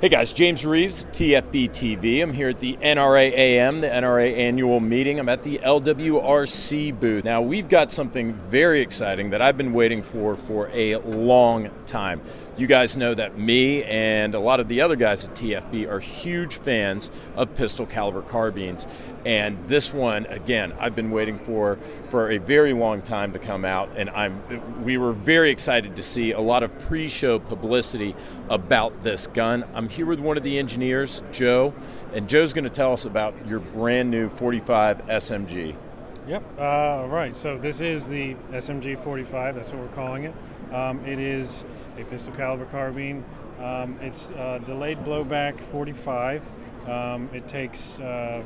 Hey guys, James Reeves, TFB TV. I'm here at the NRA AM, the NRA annual meeting. I'm at the LWRC booth. Now, we've got something very exciting that I've been waiting for for a long time. You guys know that me and a lot of the other guys at TFB are huge fans of pistol caliber carbines. And this one, again, I've been waiting for for a very long time to come out. And I'm we were very excited to see a lot of pre-show publicity about this gun. I'm here with one of the engineers, Joe, and Joe's going to tell us about your brand new 45 SMG. Yep. Uh, right. So this is the SMG 45. That's what we're calling it. Um, it is a pistol caliber carbine. Um, it's uh, delayed blowback 45. Um, it takes uh,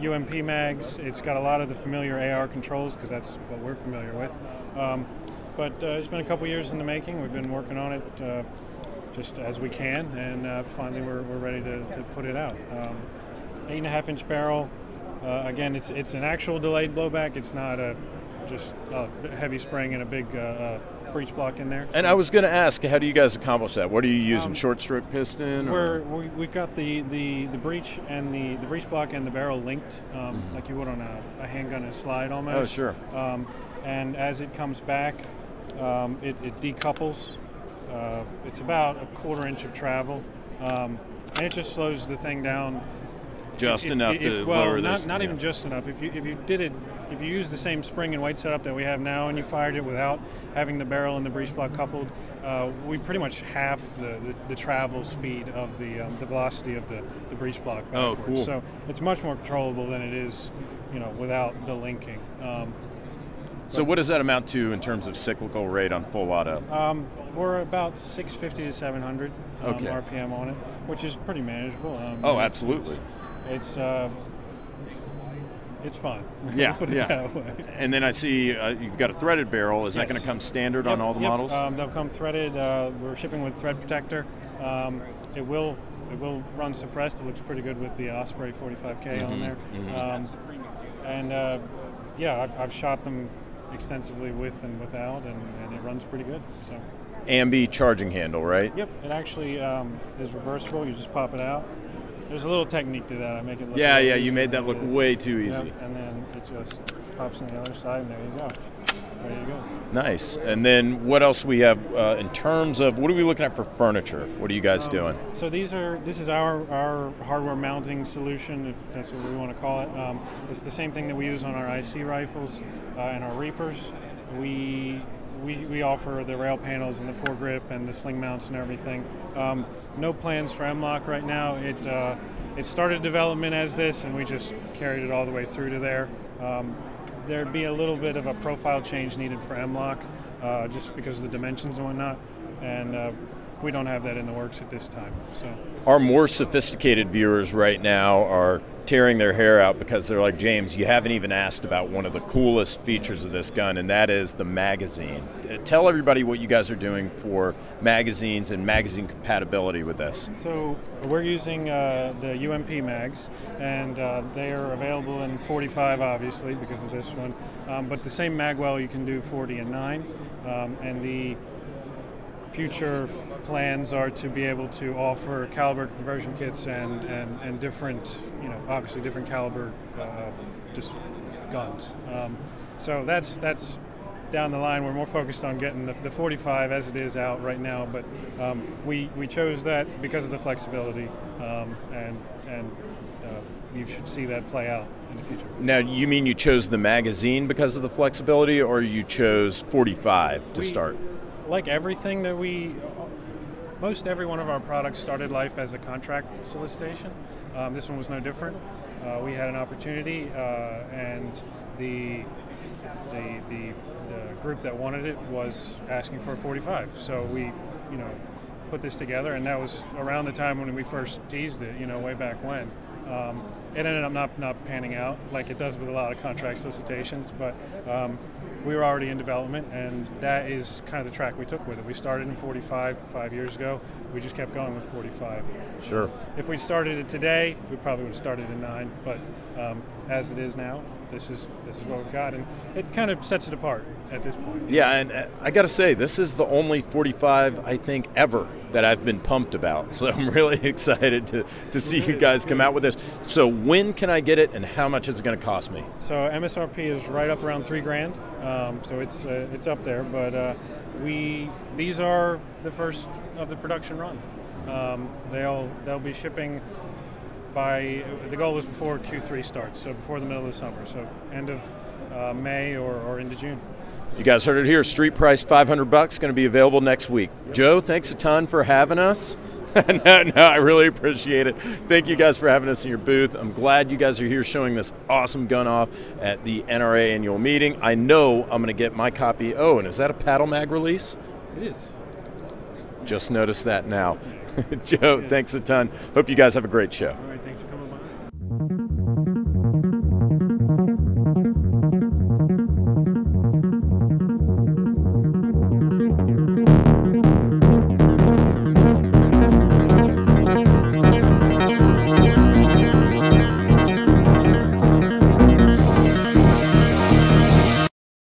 UMP mags. It's got a lot of the familiar AR controls because that's what we're familiar with. Um, but uh, it's been a couple years in the making. We've been working on it uh, just as we can, and uh, finally we're, we're ready to, to put it out. Um, eight and a half inch barrel. Uh, again, it's it's an actual delayed blowback. It's not a just a heavy spring and a big uh, uh, breech block in there. And I was going to ask, how do you guys accomplish that? What are you using, um, short stroke piston? We're, we, we've got the, the, the breech and the, the breech block and the barrel linked, um, mm-hmm. like you would on a, a, handgun and slide almost. Oh, sure. Um, and as it comes back, um, it, it, decouples. Uh, it's about a quarter inch of travel, um, and it just slows the thing down just if, enough if, to well, lower not, this. not yeah. even just enough. If you if you did it, if you used the same spring and weight setup that we have now, and you fired it without having the barrel and the breech block coupled, uh, we pretty much half the, the, the, travel speed of the um, the velocity of the, the breech block. Backwards. Oh, cool. So it's much more controllable than it is, you know, without the linking. Um, so what does that amount to in terms of cyclical rate on full auto? Um, we're about 650 to 700 um, okay. RPM on it, which is pretty manageable. Um, oh, absolutely. It's, uh, it's fun. Yeah, yeah. And then I see uh, you've got a threaded barrel. Is yes. that going to come standard yep, on all the yep. models? Um, they'll come threaded. Uh, we're shipping with thread protector. Um, it will it will run suppressed. It looks pretty good with the Osprey 45K mm-hmm, on there. Mm-hmm. Um, and uh, yeah, I've, I've, shot them extensively with and without, and, and, it runs pretty good. So. Ambi charging handle, right? Yep. It actually um, is reversible. You just pop it out there's a little technique to that. I make it look. Yeah, yeah. You made that look way too easy. Yep, and then it just pops on the other side, and there you go. There you go. Nice. And then what else we have uh, in terms of what are we looking at for furniture? What are you guys um, doing? So these are this is our our hardware mounting solution, if that's what we want to call it. Um, it's the same thing that we use on our IC rifles uh, and our REPRs. We we, we offer the rail panels and the foregrip and the sling mounts and everything. Um, no plans for M-LOK right now. It uh, it started development as this, and we just carried it all the way through to there. Um, there'd be a little bit of a profile change needed for M-LOK, uh, just because of the dimensions and whatnot, and uh, we don't have that in the works at this time. So our more sophisticated viewers right now are tearing their hair out because they're like, James, you haven't even asked about one of the coolest features of this gun, and that is the magazine. Tell everybody what you guys are doing for magazines and magazine compatibility with this. So, we're using uh, the UMP mags, and uh, they are available in 45, obviously, because of this one. Um, but the same magwell you can do 40 and 9, um, and the future plans are to be able to offer caliber conversion kits and, and, and different, you know, obviously different caliber uh, just guns. Um, so that's that's down the line. We're more focused on getting the, the 45 as it is out right now, but um, we, we chose that because of the flexibility, um, and and uh, you should see that play out in the future. Now, you mean you chose the magazine because of the flexibility, or you chose 45 to we, start? Like everything that we most every one of our products started life as a contract solicitation. Um, this one was no different. Uh, we had an opportunity, uh, and the, the, the the group that wanted it was asking for a 45. So we, you know, put this together, and that was around the time when we first teased it. You know, way back when. Um, it ended up not not panning out like it does with a lot of contract solicitations, but um, we were already in development, and that is kind of the track we took with it. We started in 45 five years ago. We just kept going with 45. Sure. If we'd started it today, we probably would have started in nine. But um, as it is now, this is this is what we've got, and it kind of sets it apart at this point. Yeah, and uh, I got to say, this is the only 45 I think ever that I've been pumped about. So I'm really excited to, to see you guys come out with this. So when can I get it, and how much is it going to cost me? So MSRP is right up around three grand. Um, so it's uh, it's up there, but uh, we these are the first of the production run. Um, they'll they'll be shipping by the goal is before Q3 starts, so before the middle of the summer, so end of uh, May or, or into June. You guys heard it here. Street price 500 bucks going to be available next week. Joe, thanks a ton for having us. no, no, I really appreciate it. Thank you guys for having us in your booth. I'm glad you guys are here showing this awesome gun off at the NRA annual meeting. I know I'm going to get my copy. Oh, and is that a paddle mag release? It is. Just noticed that now. Joe, thanks a ton. Hope you guys have a great show.